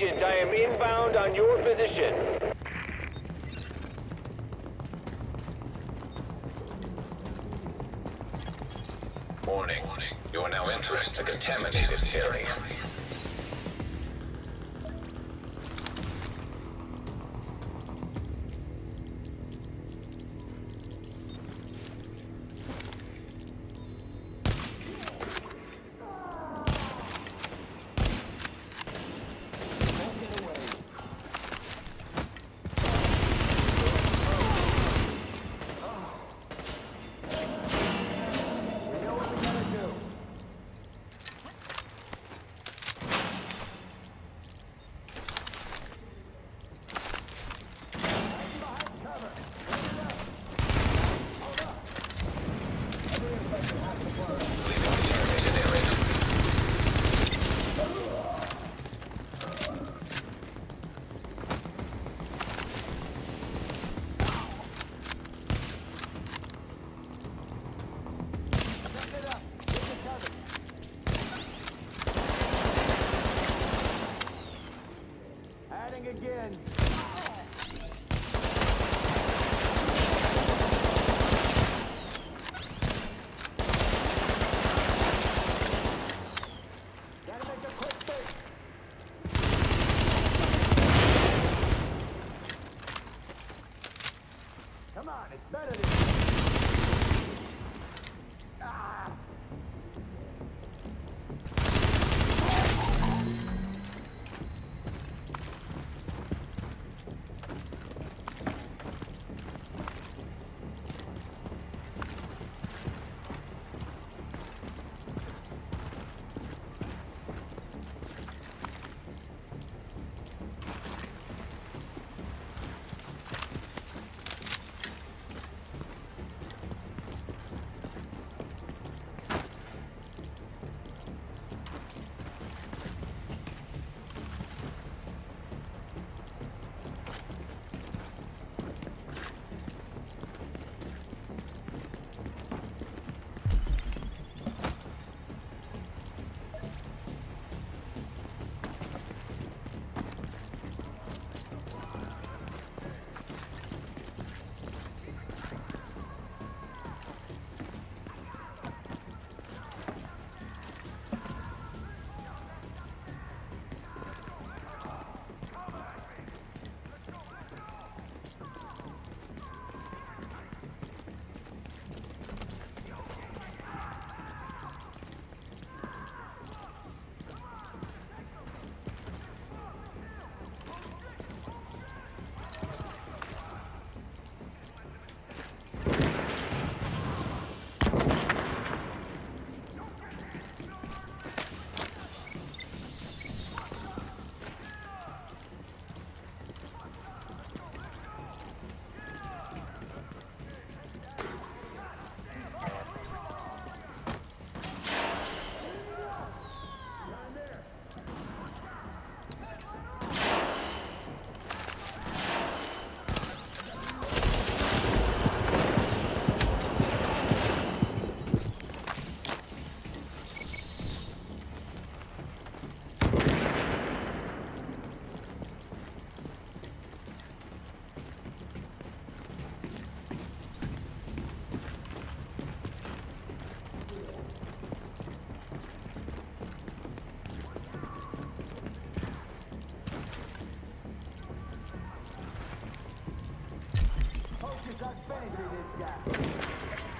Agent, I am inbound on your position. Warning. You are now entering the contaminated area. On finishing this guy.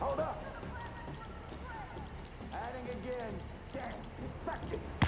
Hold up. Adding again. Damn, infected.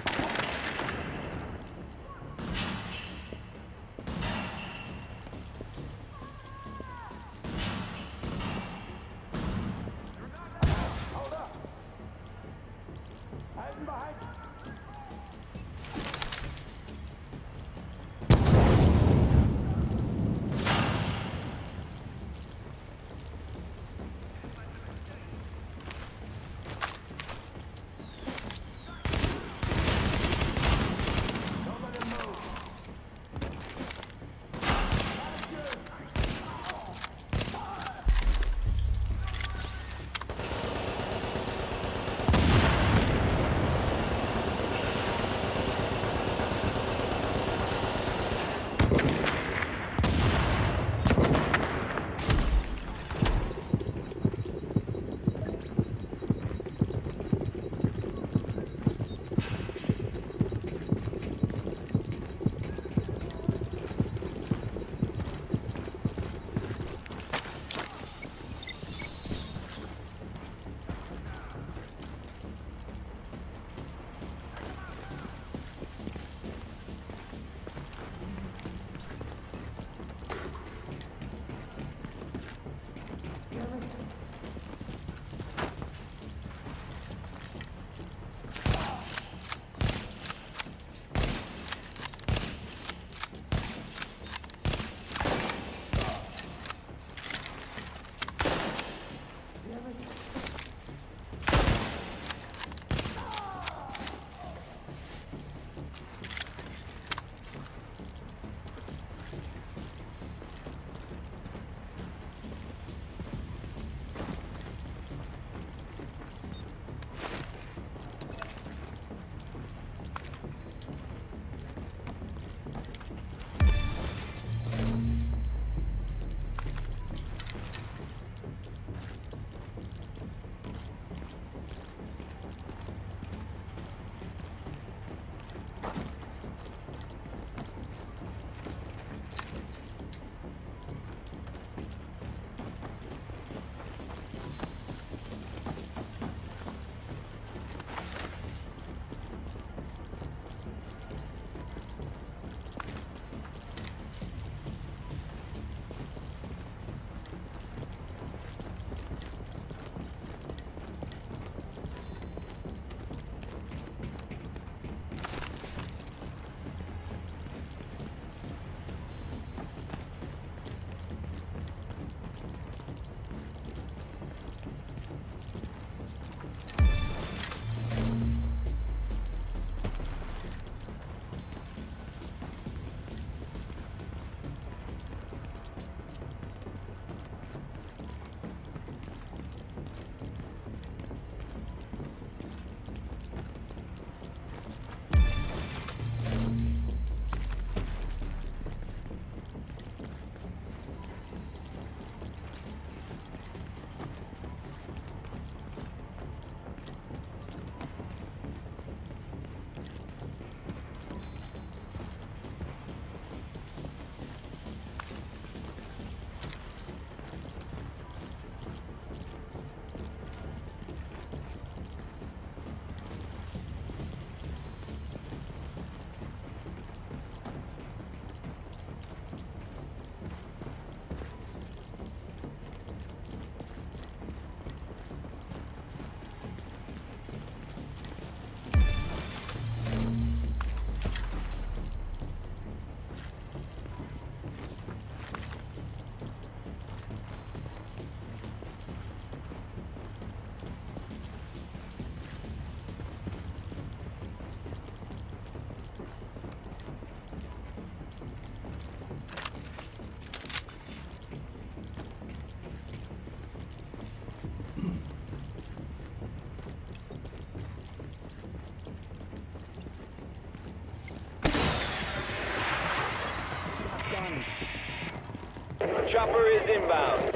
Chopper is inbound.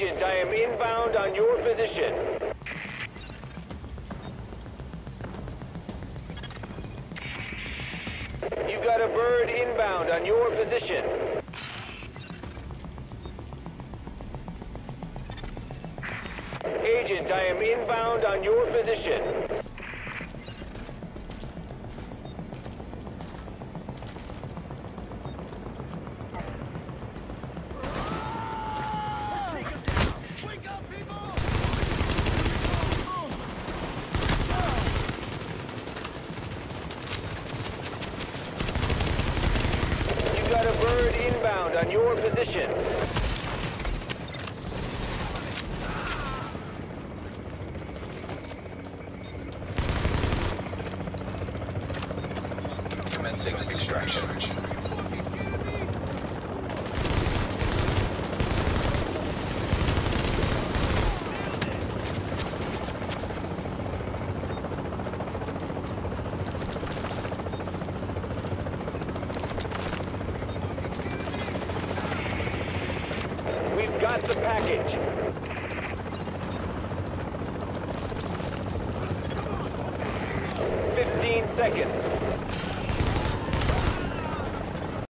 Agent, I am inbound on your position. You've got a bird inbound on your position. Agent, I am inbound on your position. Inbound on your position. Commencing extraction. We've got the package.